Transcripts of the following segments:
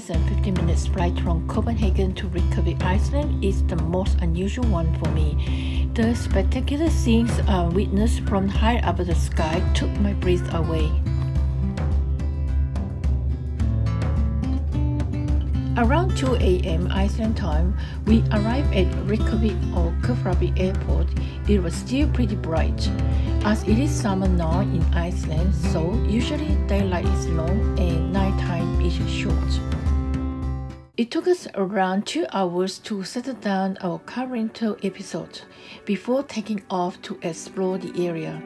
hours and 15 minutes flight from Copenhagen to Reykjavik, Iceland is the most unusual one for me. The spectacular scenes I witnessed from high up the sky took my breath away. Around 2 a.m. Iceland time, we arrived at Reykjavik or Keflavik airport. It was still pretty bright. As it is summer now in Iceland, so usually daylight is long and nighttime is short. It took us around two hours to settle down our current episode before taking off to explore the area.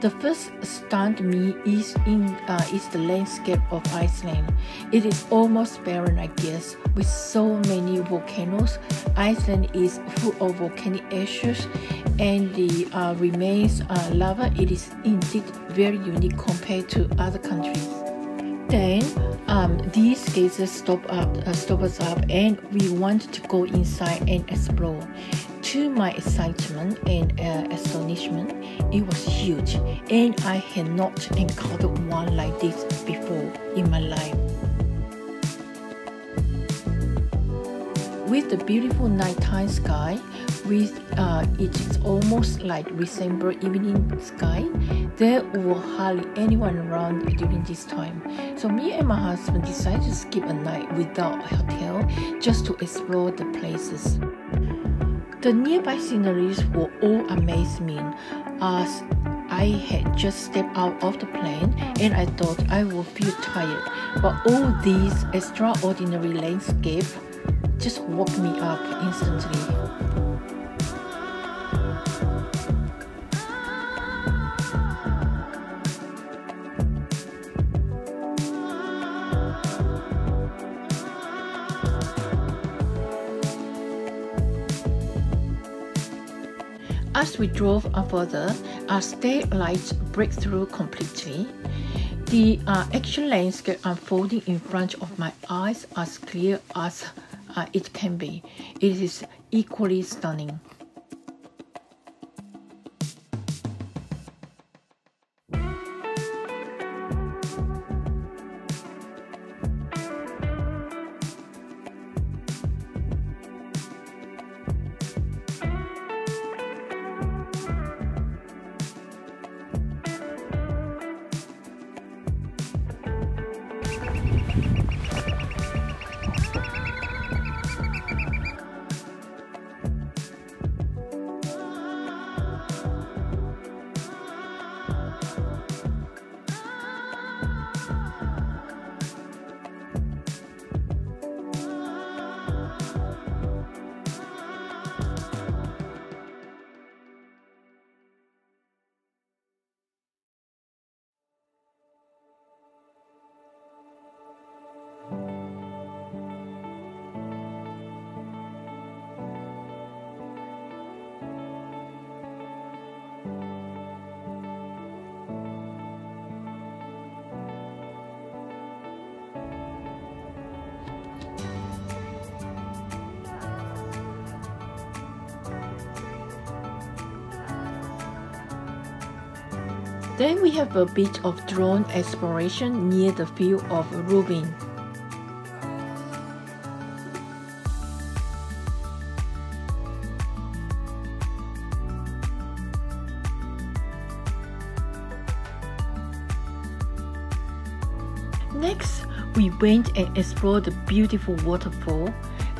The first stunned me is in uh, is the landscape of Iceland. It is almost barren, I guess, with so many volcanoes. Iceland is full of volcanic ashes and the uh, remains uh, lava. It is indeed very unique compared to other countries. Then um, these cases stop up, uh, stop us up, and we want to go inside and explore. To my excitement and uh, astonishment, it was huge, and I had not encountered one like this before in my life. With the beautiful nighttime sky, with uh, it is almost like resemble evening sky. There were hardly anyone around during this time. So me and my husband decided to skip a night without a hotel just to explore the places. The nearby sceneries were all amazing as I had just stepped out of the plane and I thought I would feel tired. But all these extraordinary landscapes just woke me up instantly. As we drove further, our state lights break through completely. The uh, actual landscape unfolding in front of my eyes as clear as uh, it can be. It is equally stunning. Then we have a bit of drone exploration near the field of Rubin. Next, we went and explored the beautiful waterfall.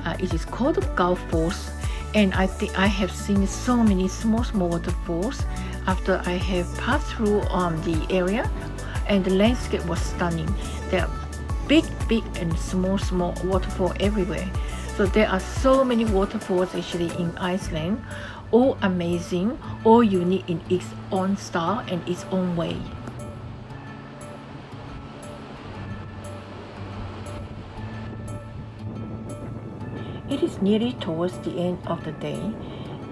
Uh, it is called Gulf Falls, and I think I have seen so many small, small waterfalls after I have passed through um, the area and the landscape was stunning. There are big, big and small, small waterfall everywhere. So there are so many waterfalls actually in Iceland, all amazing, all unique in its own style and its own way. It is nearly towards the end of the day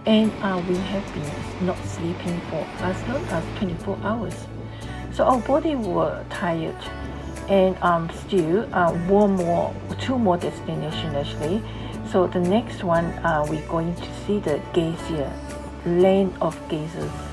and uh, we have been not sleeping for as long as 24 hours. So our body were tired and um, still uh, one more, two more destinations actually. So the next one uh, we're going to see the geysir, land of geysers.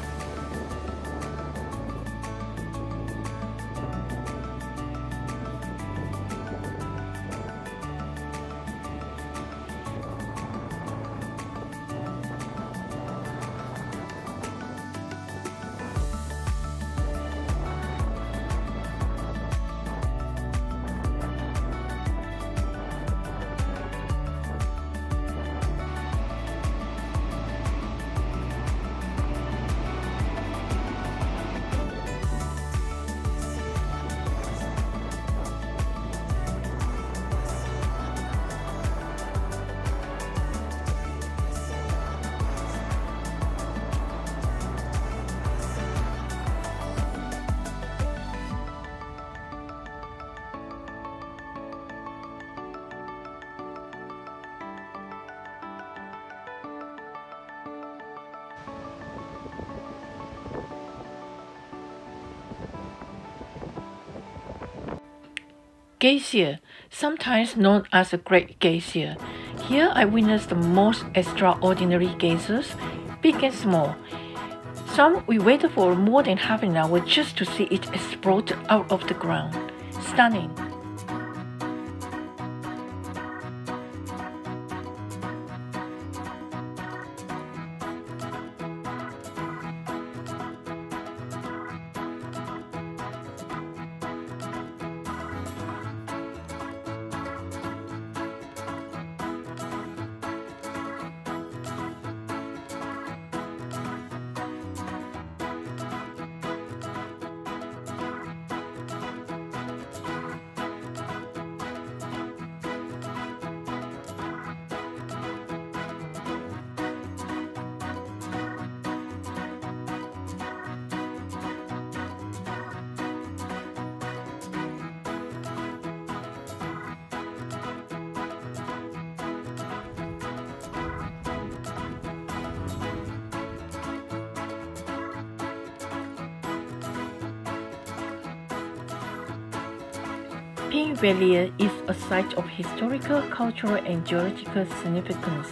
Glacier, sometimes known as the Great Glacier. Here I witnessed the most extraordinary geysers, big and small. Some we waited for more than half an hour just to see it explode out of the ground. Stunning. Pingvellir is a site of historical, cultural, and geological significance.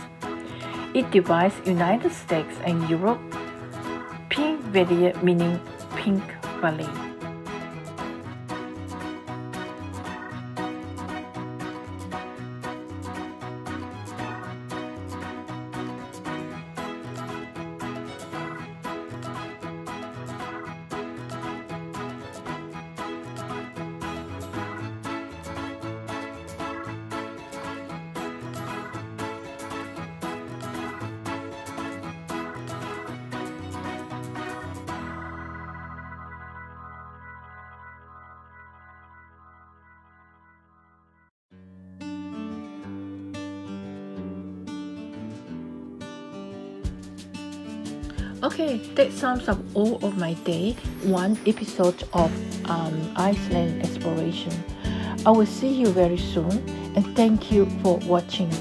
It divides United States and Europe. Pingvellir meaning Pink Valley. Okay, that sums up all of my day, one episode of um, Iceland exploration. I will see you very soon and thank you for watching.